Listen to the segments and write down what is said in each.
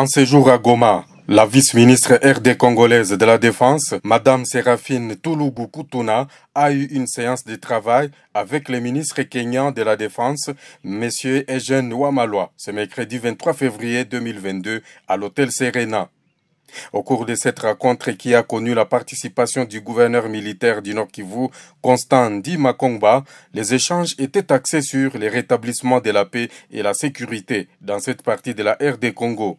En séjour à Goma, la vice-ministre RD congolaise de la Défense, Madame Séraphine Toulougou Kutuna, a eu une séance de travail avec le ministre kenyan de la Défense, Monsieur Eugène Wamalwa, ce mercredi 23 février 2022 à l'hôtel Serena. Au cours de cette rencontre qui a connu la participation du gouverneur militaire du Nord Kivu, Constant Di Makongba, les échanges étaient axés sur le rétablissement de la paix et la sécurité dans cette partie de la RD Congo.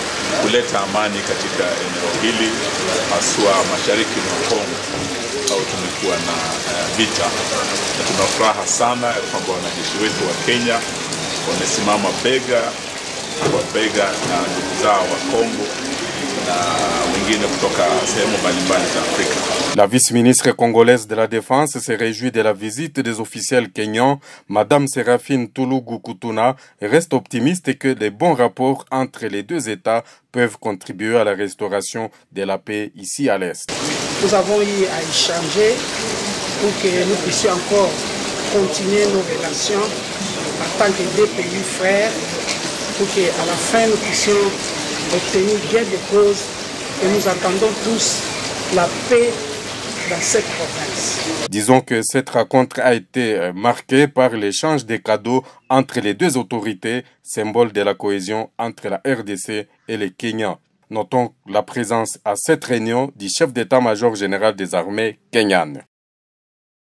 kuleta amani katika eneo hili haswa mashariki mwa Kongo au tumekuwa na uh, vita, na tunafuraha sana ya kwamba wanajeshi wetu wa Kenya wamesimama bega kwa bega na ndugu zao wa Kongo La vice-ministre congolaise de la Défense se réjouit de la visite des officiels kenyans. Madame Séraphine Toulougou Kutuna reste optimiste que les bons rapports entre les deux États peuvent contribuer à la restauration de la paix ici à l'Est. Nous avons eu à échanger pour que nous puissions encore continuer nos relations en tant que deux pays frères, pour qu'à la fin nous puissions obtenir bien des causes et nous attendons tous la paix Disons que cette rencontre a été euh, marquée par l'échange des cadeaux entre les deux autorités, symbole de la cohésion entre la RDC et le Kenya. Notons la présence à cette réunion du chef d'état-major général des armées kenyanes.